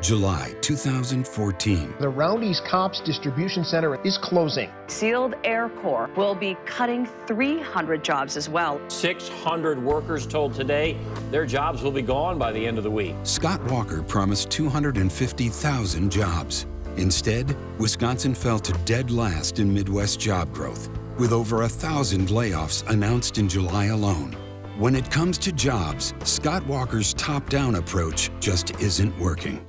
July 2014. The Roundy's Copps Distribution Center is closing. Sealed Air Corps will be cutting 300 jobs as well. 600 workers told today their jobs will be gone by the end of the week. Scott Walker promised 250,000 jobs. Instead, Wisconsin fell to dead last in Midwest job growth, with over a thousand layoffs announced in July alone. When it comes to jobs, Scott Walker's top-down approach just isn't working.